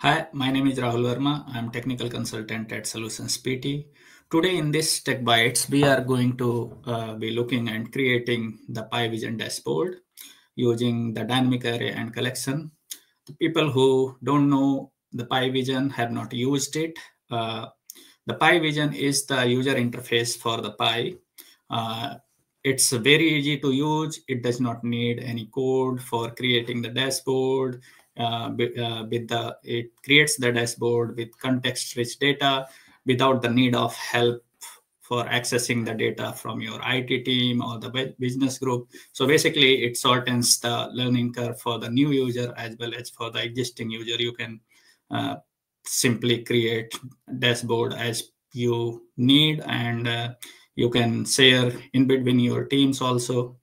Hi, my name is Rahul Verma. I'm technical consultant at Solutions PT. Today in this Tech Bytes, we are going to uh, be looking and creating the PI Vision dashboard using the dynamic array and collection. The people who don't know the PI Vision have not used it. Uh, the PI Vision is the user interface for the PI. Uh, it's very easy to use. It does not need any code for creating the dashboard with the it creates the dashboard with context-rich data without the need of help for accessing the data from your IT team or the business group. So basically, it shortens the learning curve for the new user as well as for the existing user. You can uh, simply create dashboard as you need, and uh, you can share in between your teams also.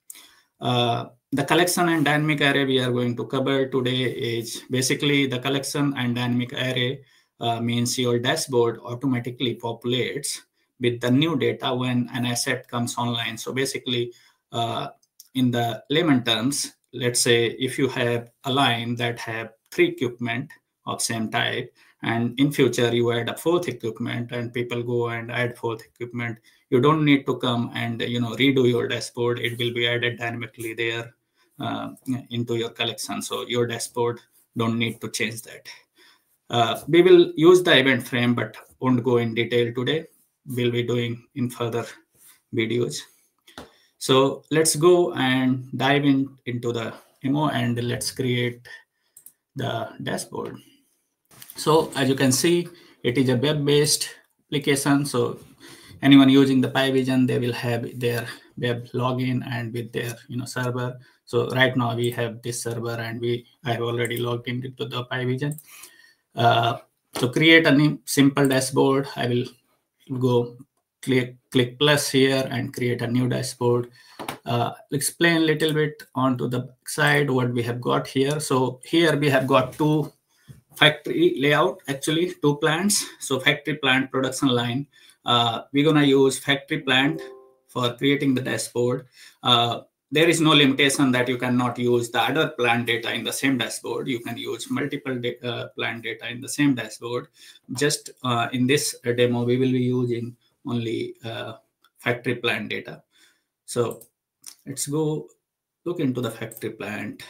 Uh, the collection and dynamic array we are going to cover today is basically the collection and dynamic array uh, means your dashboard automatically populates with the new data when an asset comes online. So basically, uh, in the layman terms, let's say if you have a line that have three equipment of same type, and in future you add a fourth equipment and people go and add fourth equipment, you don't need to come and you know redo your dashboard. It will be added dynamically there uh, into your collection. So your dashboard don't need to change that. Uh, we will use the event frame, but won't go in detail today. We'll be doing in further videos. So let's go and dive in into the demo and let's create the dashboard. So as you can see, it is a web-based application. So anyone using the PI Vision, they will have their web login and with their you know server so right now we have this server and we I have already logged into the PI Vision. Uh, to create a new simple dashboard, I will go click click plus here and create a new dashboard. Uh, explain a little bit onto the side what we have got here. So here we have got two factory layout actually two plants. So factory plant production line. Uh, we're gonna use factory plant for creating the dashboard. Uh, there is no limitation that you cannot use the other plant data in the same dashboard. You can use multiple uh, plant data in the same dashboard. Just uh, in this demo, we will be using only uh, factory plant data. So let's go look into the factory plant.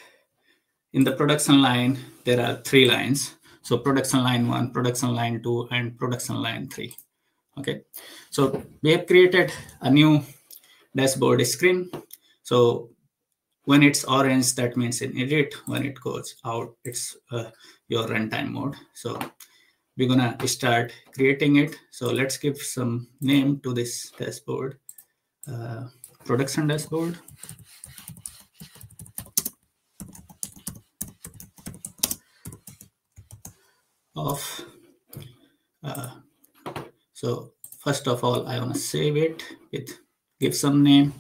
In the production line, there are three lines. So production line one, production line two, and production line three. Okay, so we have created a new dashboard screen so when it's orange, that means in edit. When it goes out, it's uh, your runtime mode. So we're gonna start creating it. So let's give some name to this dashboard. Uh, production dashboard. Of uh, so first of all, I want to save it with give some name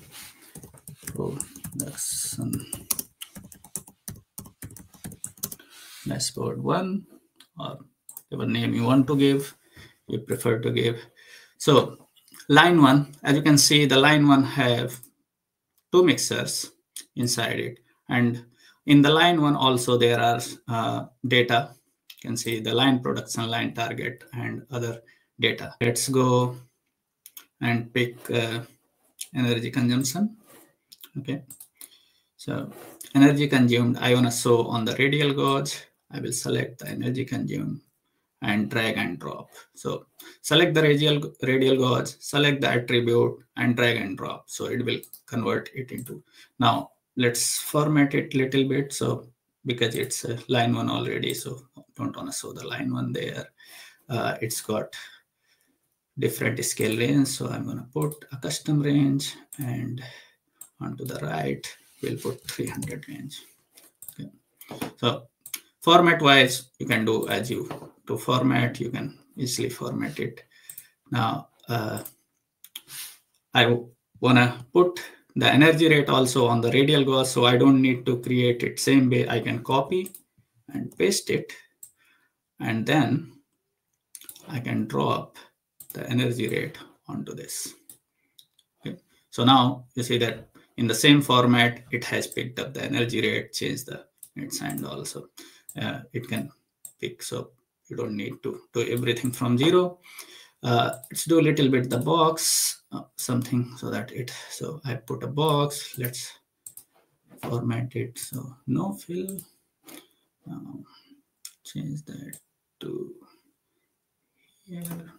production dashboard one or whatever name you want to give, you prefer to give. So line one, as you can see, the line one have two mixers inside it. And in the line one also there are uh, data. You can see the line production, line target, and other data. Let's go and pick uh, energy consumption. Okay. So energy consumed i want to show on the radial gauge. I will select the energy consumed and drag and drop. So select the radial radial gauge select the attribute and drag and drop. So it will convert it into now let's format it little bit. So because it's a line one already so don't want to show the line one there. Uh, it's got different scale range so i'm going to put a custom range and onto the right, we'll put 300 range. Okay. So format wise, you can do as you to format, you can easily format it. Now, uh, I want to put the energy rate also on the radial gauge, so I don't need to create it same way. I can copy and paste it, and then I can drop the energy rate onto this. Okay. So now you see that in the same format, it has picked up the energy rate, changed the its and also uh, it can pick. So you don't need to do everything from zero. Uh, let's do a little bit the box, uh, something so that it, so I put a box, let's format it. So no fill, um, change that to here.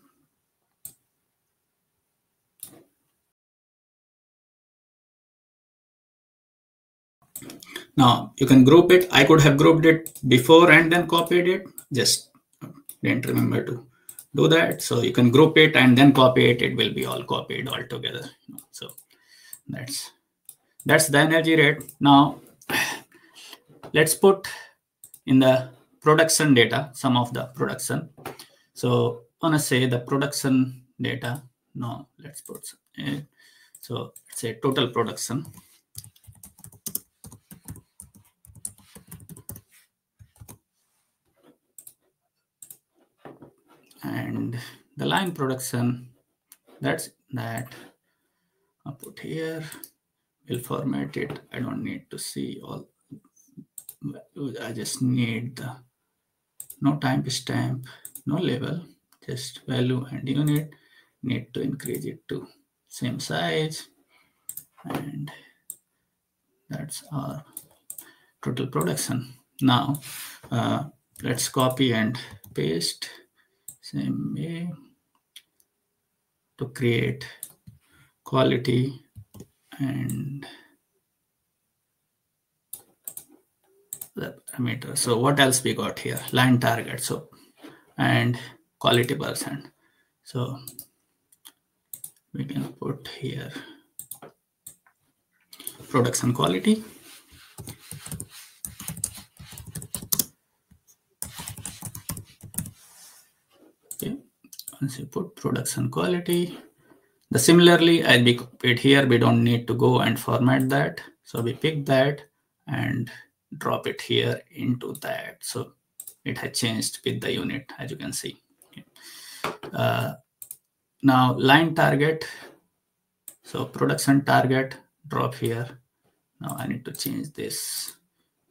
Now you can group it. I could have grouped it before and then copied it. Just didn't remember to do that. So you can group it and then copy it. It will be all copied all together. So that's that's the energy rate. Now let's put in the production data some of the production. So I want to say the production data. No, let's put eh, so let's say total production. and the line production. That's that. I'll put here. We'll format it. I don't need to see all. I just need the no timestamp no label just value and unit. Need to increase it to same size. And that's our total production. Now uh, let's copy and paste. Same way to create quality and the parameter. So what else we got here? Line target. So and quality percent. So we can put here production quality. Once you put production quality. The similarly i'll be it here. We don't need to go and format that. So we pick that and drop it here into that. So it has changed with the unit as you can see. Uh, now line target. So production target drop here. Now i need to change this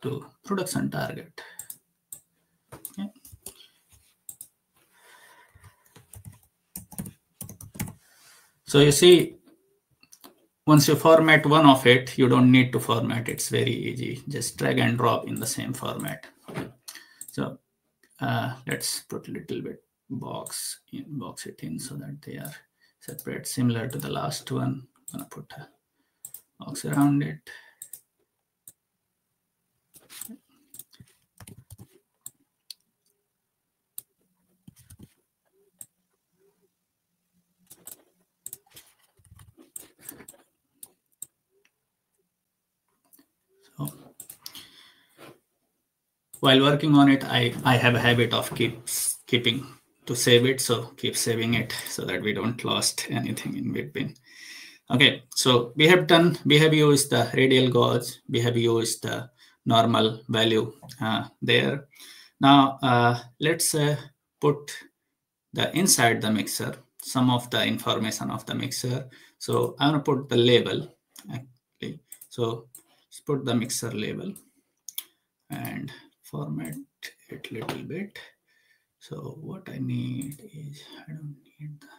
to production target So you see, once you format one of it, you don't need to format. It's very easy. Just drag and drop in the same format. So uh, let's put a little bit box in box it in so that they are separate, similar to the last one. I'm gonna put a box around it. While working on it, I, I have a habit of keeps keeping to save it. So keep saving it so that we don't lost anything in between. Okay, so we have done, we have used the radial gauge, we have used the normal value uh, there. Now uh, let's uh, put the inside the mixer, some of the information of the mixer. So I'm gonna put the label actually. So let's put the mixer label and format it little bit. So what I need is, I don't need the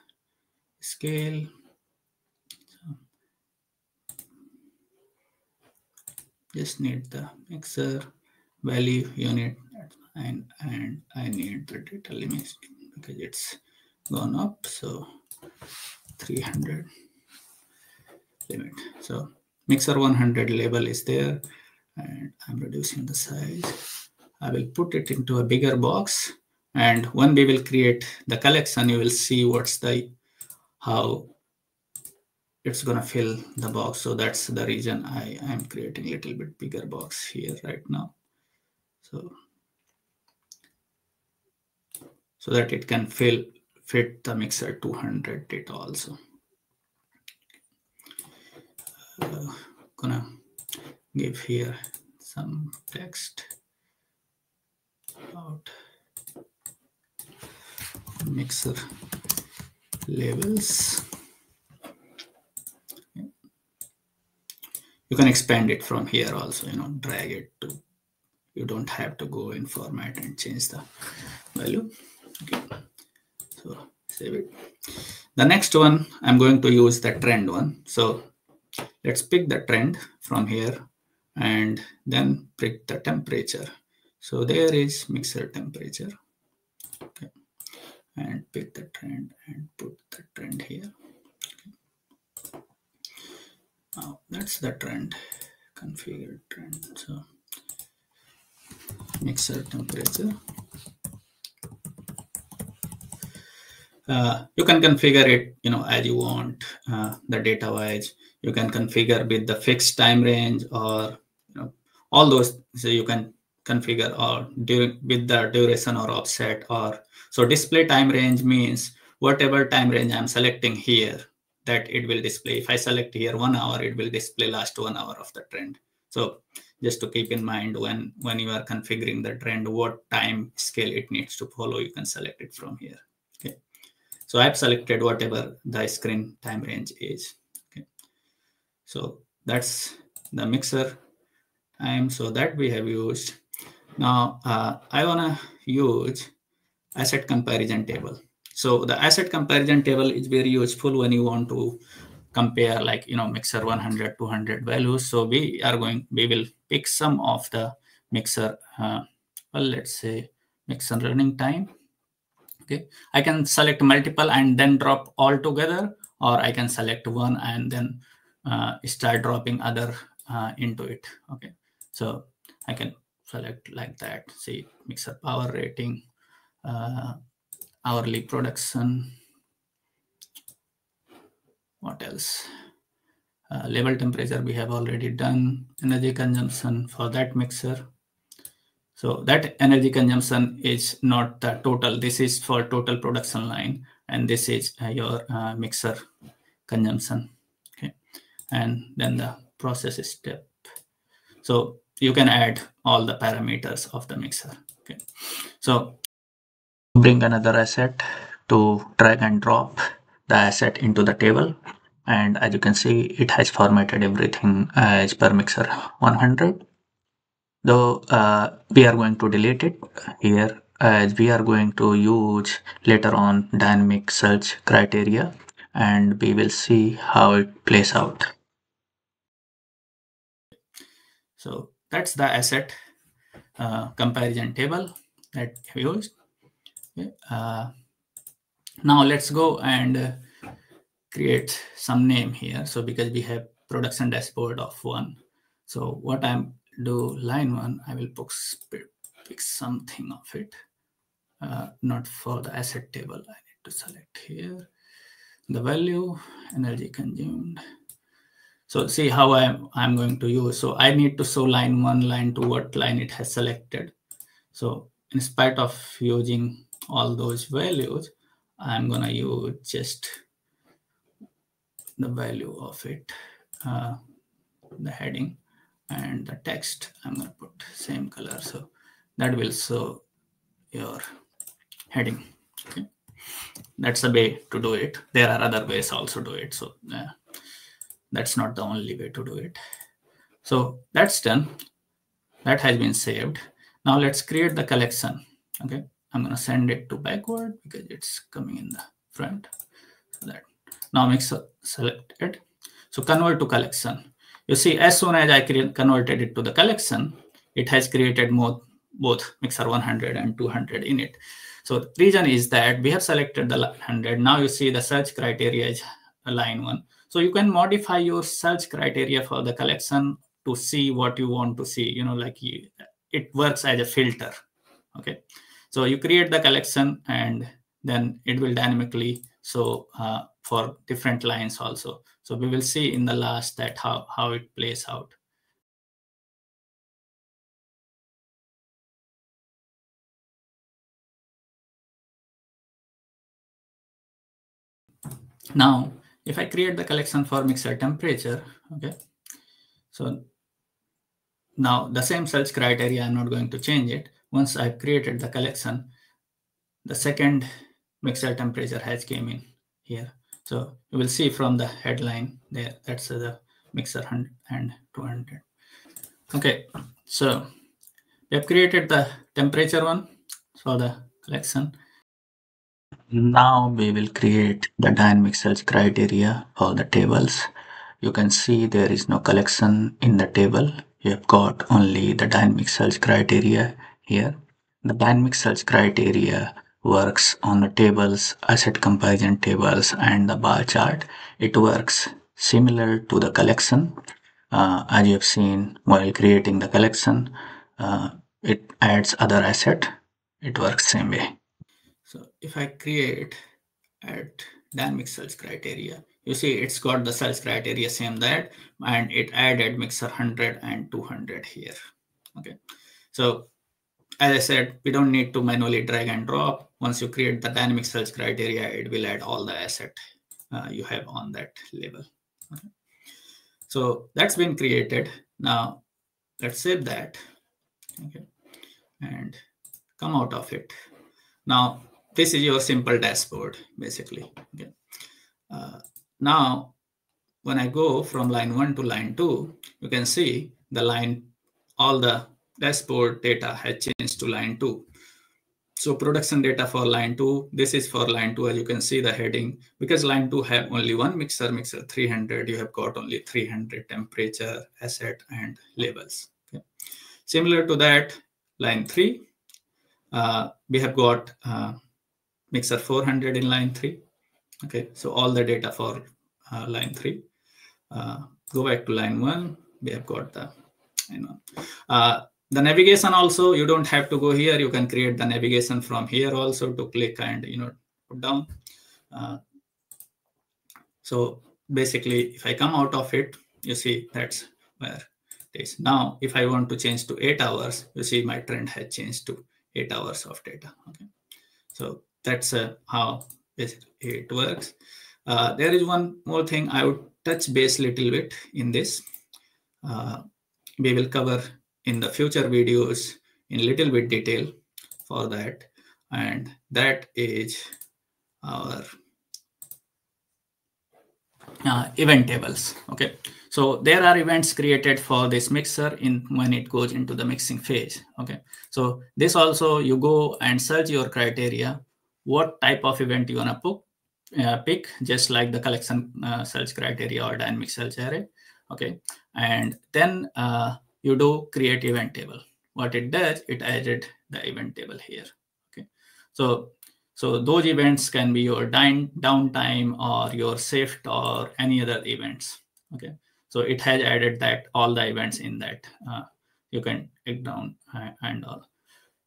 scale. So just need the mixer value unit and, and I need the data limit because it's gone up. So 300 limit. So mixer 100 label is there and I'm reducing the size. I will put it into a bigger box. And when we will create the collection, you will see what's the, how it's going to fill the box. So that's the reason I am creating a little bit bigger box here right now. So, so that it can fill fit the mixer 200 data also. Uh, gonna give here some text about mixer labels. You can expand it from here also, you know, drag it to, you don't have to go in format and change the value. So save it. The next one, I'm going to use the trend one. So let's pick the trend from here and then pick the temperature. So there is mixer temperature. Okay. And pick the trend and put the trend here. Okay. Now that's the trend, configure trend. So mixer temperature. Uh, you can configure it, you know, as you want, uh, the data wise. You can configure with the fixed time range or, you know, all those. So you can configure or during with the duration or offset or so display time range means whatever time range I'm selecting here that it will display. If I select here one hour, it will display last one hour of the trend. So just to keep in mind when when you are configuring the trend, what time scale it needs to follow, you can select it from here. Okay. So I've selected whatever the screen time range is. Okay. So that's the mixer time. So that we have used. Now uh, I wanna use asset comparison table. So the asset comparison table is very useful when you want to compare like, you know, mixer 100, 200 values. So we are going, we will pick some of the mixer, uh, well, let's say mixer running time okay i can select multiple and then drop all together or i can select one and then uh, start dropping other uh, into it okay so i can select like that see mixer power rating uh, hourly production what else uh, level temperature we have already done energy consumption for that mixer so that energy consumption is not the total. This is for total production line, and this is uh, your uh, mixer consumption. Okay, and then the process step. So you can add all the parameters of the mixer. Okay, so bring another asset to drag and drop the asset into the table. And as you can see, it has formatted everything as per mixer 100 though uh, we are going to delete it here as we are going to use later on dynamic search criteria and we will see how it plays out. So that's the asset uh, comparison table that we used. Okay. Uh, now let's go and uh, create some name here. So because we have production dashboard of one. So what I'm do line one, I will pick, something of it, uh, not for the asset table. I need to select here the value, energy consumed. So see how I'm, I'm going to use. So I need to show line one, line two, what line it has selected. So in spite of using all those values, I'm gonna use just the value of it, uh, the heading and the text. I'm to put same color. So that will show your heading. Okay. That's the way to do it. There are other ways also do it. So uh, that's not the only way to do it. So that's done. That has been saved. Now let's create the collection. Okay. I'm going to send it to backward because it's coming in the front. So that. Now make select it. So convert to collection. You see, as soon as I converted it to the collection, it has created more, both mixer 100 and 200 in it. So the reason is that we have selected the 100. Now you see the search criteria is line one. So you can modify your search criteria for the collection to see what you want to see. You know, like you, it works as a filter. Okay. So you create the collection and then it will dynamically so uh, for different lines also. So we will see in the last that how, how it plays out. Now, if I create the collection for mixer temperature, okay, so now the same search criteria, I'm not going to change it. Once I've created the collection, the second mixer temperature has came in here. So you will see from the headline there, that's the mixer 100 and 200. Okay, so we have created the temperature one for the collection. Now we will create the dynamic search criteria for the tables. You can see there is no collection in the table. You have got only the dynamic search criteria here. The dynamic search criteria works on the tables, asset comparison tables and the bar chart. It works similar to the collection. Uh, as you have seen while creating the collection, uh, it adds other asset. It works same way. So if I create at dynamic search criteria, you see it's got the search criteria same that, and it added mixer 100 and 200 here. Okay. So as I said, we don't need to manually drag and drop. Once you create the dynamic search criteria, it will add all the asset uh, you have on that label. Okay. So that's been created. Now let's save that. Okay. And come out of it. Now this is your simple dashboard basically. Okay. Uh, now when i go from line 1 to line 2 you can see the line all the dashboard data has changed to line 2 so production data for line 2 this is for line 2 as you can see the heading. Because line 2 have only one mixer mixer 300 you have got only 300 temperature asset and labels. Okay. similar to that line 3 uh, we have got uh, mixer 400 in line 3 okay so all the data for uh, line 3 uh, go back to line 1 we have got the you know uh, the navigation also you don't have to go here. You can create the navigation from here also to click and you know put down. Uh, so basically if i come out of it you see that's where it is. Now if i want to change to eight hours you see my trend has changed to eight hours of data. Okay so that's uh, how it works. Uh, there is one more thing I would touch base little bit in this. Uh, we will cover in the future videos in little bit detail for that. And that is our uh, event tables. Okay. So there are events created for this mixer in when it goes into the mixing phase. Okay. So this also you go and search your criteria what type of event you want to pick, uh, pick just like the collection uh, search criteria or dynamic search array. Okay. And then uh, you do create event table. What it does, it added the event table here. Okay. So so those events can be your down downtime or your shift or any other events. Okay. So it has added that all the events in that. Uh, you can take down uh, and all.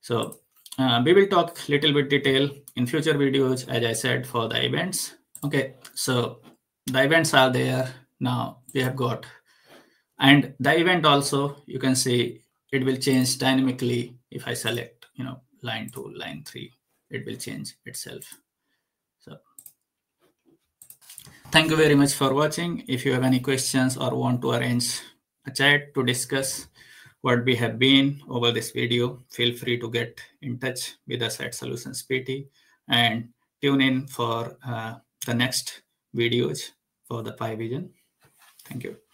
So uh, we will talk little bit detail in future videos, as I said, for the events. Okay, so the events are there. Now we have got, and the event also, you can see it will change dynamically if I select, you know, line two, line three, it will change itself. So thank you very much for watching. If you have any questions or want to arrange a chat to discuss, what we have been over this video, feel free to get in touch with us at Solutions PT and tune in for uh, the next videos for the PI Vision. Thank you.